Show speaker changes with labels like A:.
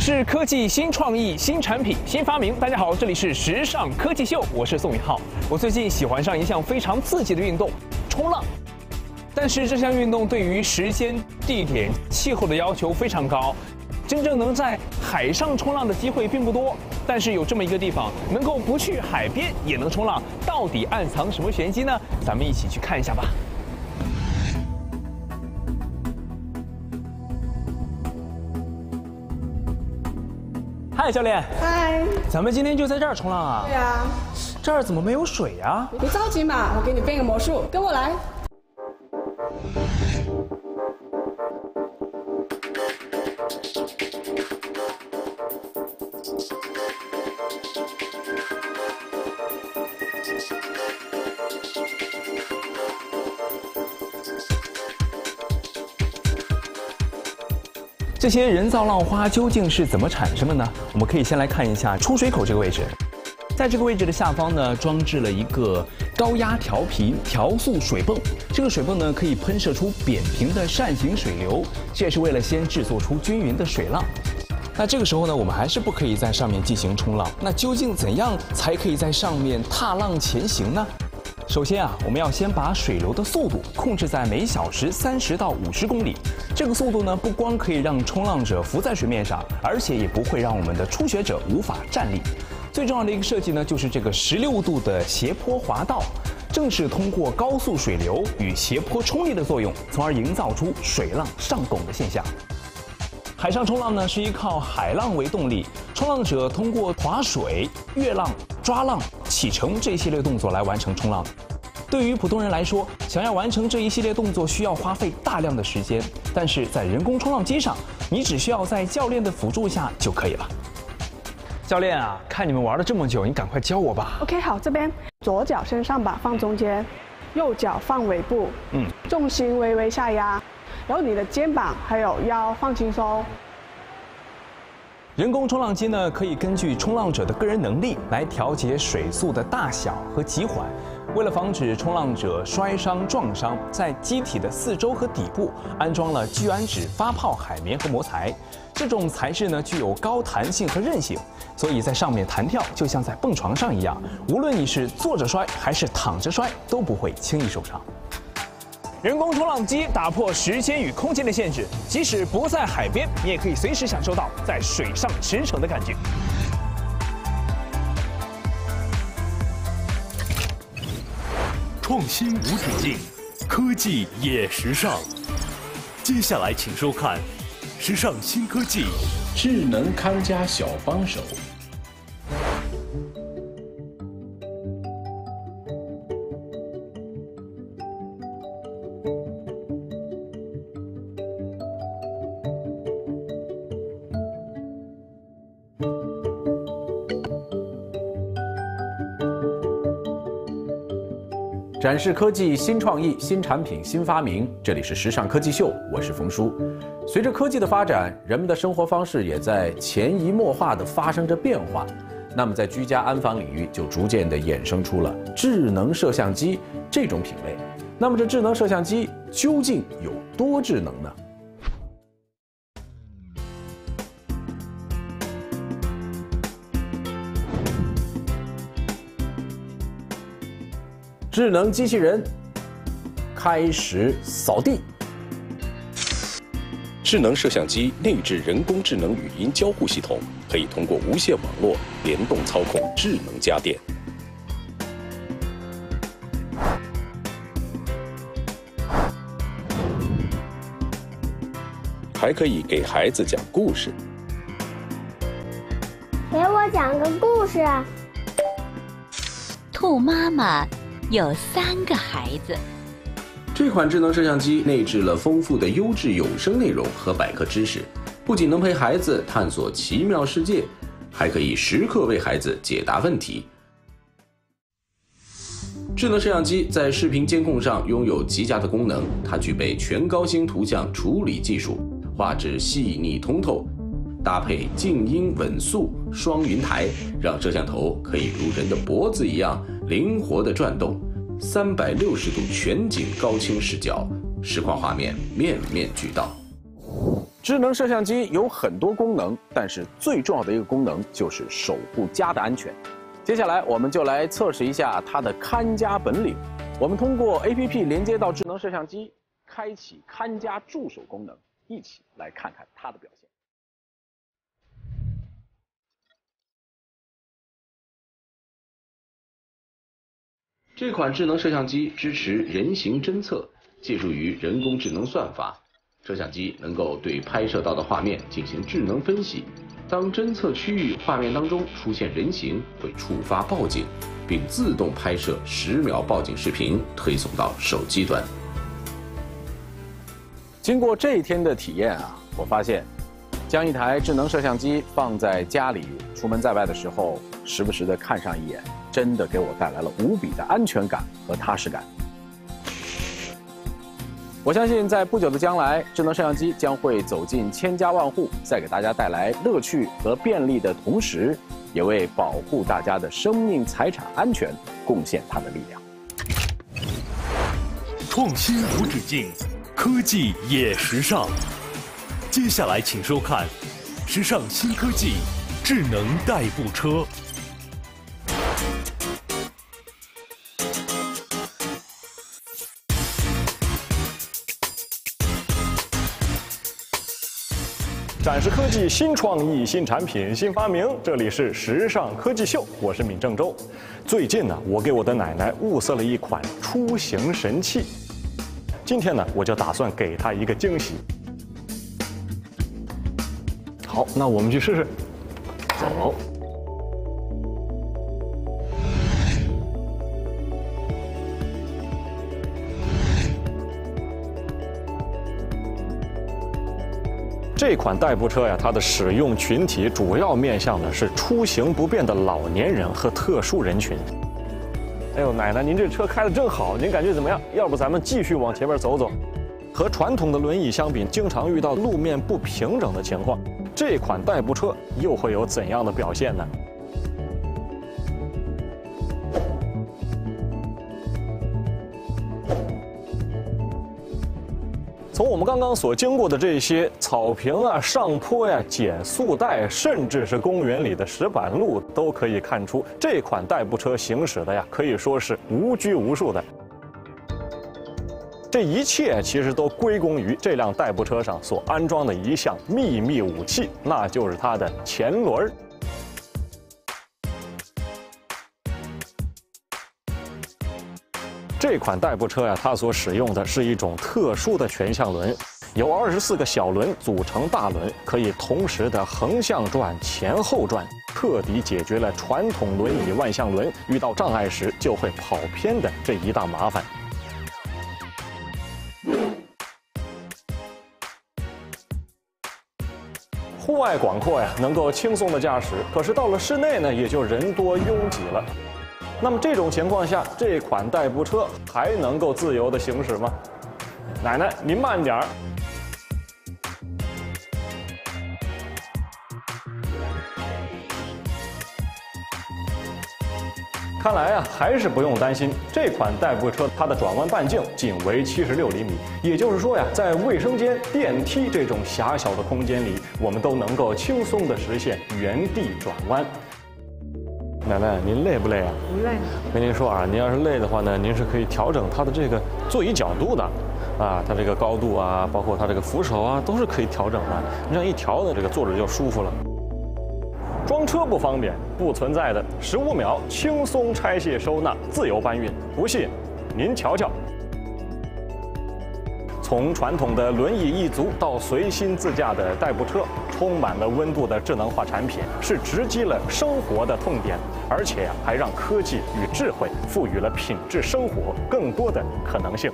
A: 是科技新创意、新产品、新发明。大家好，这里是时尚科技秀，我是宋宇浩。我最近喜欢上一项非常刺激的运动——冲浪。但是这项运动对于时间、地点、气候的要求非常高，真正能在海上冲浪的机会并不多。但是有这么一个地方，能够不去海边也能冲浪，到底暗藏什么玄机呢？咱们一起去看一下吧。嗨，教练，
B: 嗨，
A: 咱们今天就在这儿冲浪啊？
B: 对啊，
A: 这儿怎么没有水呀？
B: 你别着急嘛，我给你变个魔术，跟我来。
A: 这些人造浪花究竟是怎么产生的呢？我们可以先来看一下出水口这个位置，在这个位置的下方呢，装置了一个高压调频调速水泵。这个水泵呢，可以喷射出扁平的扇形水流，这也是为了先制作出均匀的水浪。那这个时候呢，我们还是不可以在上面进行冲浪。那究竟怎样才可以在上面踏浪前行呢？首先啊，我们要先把水流的速度控制在每小时三十到五十公里。这个速度呢，不光可以让冲浪者浮在水面上，而且也不会让我们的初学者无法站立。最重要的一个设计呢，就是这个十六度的斜坡滑道，正是通过高速水流与斜坡冲力的作用，从而营造出水浪上拱的现象。海上冲浪呢，是依靠海浪为动力，冲浪者通过划水、越浪、抓浪、起程这一系列动作来完成冲浪。对于普通人来说，想要完成这一系列动作需要花费大量的时间，但是在人工冲浪机上，你只需要在教练的辅助下就可以了。教练啊，看你们玩了这么久，你赶快教我吧。
B: OK，好，这边左脚先上把放中间，右脚放尾部，
A: 嗯，
B: 重心微微下压，然后你的肩膀还有腰放轻松。
A: 人工冲浪机呢，可以根据冲浪者的个人能力来调节水速的大小和急缓。为了防止冲浪者摔伤撞伤，在机体的四周和底部安装了聚氨酯发泡海绵和膜材。这种材质呢，具有高弹性和韧性，所以在上面弹跳就像在蹦床上一样。无论你是坐着摔还是躺着摔，都不会轻易受伤。人工冲浪机打破时间与空间的限制，即使不在海边，你也可以随时享受到在水上驰骋的感觉。
C: 创新无止境，科技也时尚。接下来请收看《时尚新科技》。
D: 智能看家小帮手。展示科技新创意、新产品、新发明。这里是时尚科技秀，我是冯叔。随着科技的发展，人们的生活方式也在潜移默化地发生着变化。那么，在居家安防领域，就逐渐地衍生出了智能摄像机这种品类。那么，这智能摄像机究竟有多智能呢？智能机器人开始扫地。
E: 智能摄像机内置人工智能语音交互系统，可以通过无线网络联动操控智能家电。还可以给孩子讲故事。
F: 给我讲个故事。
G: 兔妈妈有三个孩子。
E: 这款智能摄像机内置了丰富的优质有声内容和百科知识，不仅能陪孩子探索奇妙世界，还可以时刻为孩子解答问题。智能摄像机在视频监控上拥有极佳的功能，它具备全高清图像处理技术，画质细腻通透，搭配静音稳速双云台，让摄像头可以如人的脖子一样灵活地转动。三百六十度全景高清视角，实况画面面面俱到。
D: 智能摄像机有很多功能，但是最重要的一个功能就是守护家的安全。接下来我们就来测试一下它的看家本领。我们通过 APP 连接到智能摄像机，开启看家助手功能，一起来看看它的表现。
E: 这款智能摄像机支持人形侦测，借助于人工智能算法，摄像机能够对拍摄到的画面进行智能分析。当侦测区域画面当中出现人形，会触发报警，并自动拍摄十秒报警视频，推送到手机端。
D: 经过这一天的体验啊，我发现，将一台智能摄像机放在家里，出门在外的时候，时不时的看上一眼。真的给我带来了无比的安全感和踏实感。我相信，在不久的将来，智能摄像机将会走进千家万户，在给大家带来乐趣和便利的同时，也为保护大家的生命财产安全贡献它的力量。
C: 创新无止境，科技也时尚。接下来，请收看时尚新科技——智能代步车。
G: 展示科技新创意、新产品、新发明，这里是时尚科技秀，我是闵郑州。最近呢，我给我的奶奶物色了一款出行神器，今天呢，我就打算给她一个惊喜。好，那我们去试试。走。这款代步车呀，它的使用群体主要面向的是出行不便的老年人和特殊人群。哎呦，奶奶，您这车开得真好，您感觉怎么样？要不咱们继续往前面走走？和传统的轮椅相比，经常遇到路面不平整的情况，这款代步车又会有怎样的表现呢？从我们刚刚所经过的这些草坪啊、上坡呀、减速带，甚至是公园里的石板路，都可以看出这款代步车行驶的呀，可以说是无拘无束的。这一切其实都归功于这辆代步车上所安装的一项秘密武器，那就是它的前轮这款代步车呀，它所使用的是一种特殊的全向轮，由二十四个小轮组成大轮，可以同时的横向转、前后转，彻底解决了传统轮椅万向轮遇到障碍时就会跑偏的这一大麻烦。户外广阔呀，能够轻松的驾驶，可是到了室内呢，也就人多拥挤了。那么这种情况下，这款代步车还能够自由的行驶吗？奶奶，您慢点儿。看来啊，还是不用担心。这款代步车它的转弯半径仅为七十六厘米，也就是说呀，在卫生间、电梯这种狭小的空间里，我们都能够轻松的实现原地转弯。奶奶，您累不累啊？
H: 不累。
G: 跟您说啊，您要是累的话呢，您是可以调整它的这个座椅角度的，啊，它这个高度啊，包括它这个扶手啊，都是可以调整的。你这样一调呢，这个坐着就舒服了。装车不方便，不存在的，十五秒轻松拆卸收纳，自由搬运。不信，您瞧瞧。从传统的轮椅一族到随心自驾的代步车，充满了温度的智能化产品，是直击了生活的痛点，而且，还让科技与智慧赋予了品质生活更多的可能性。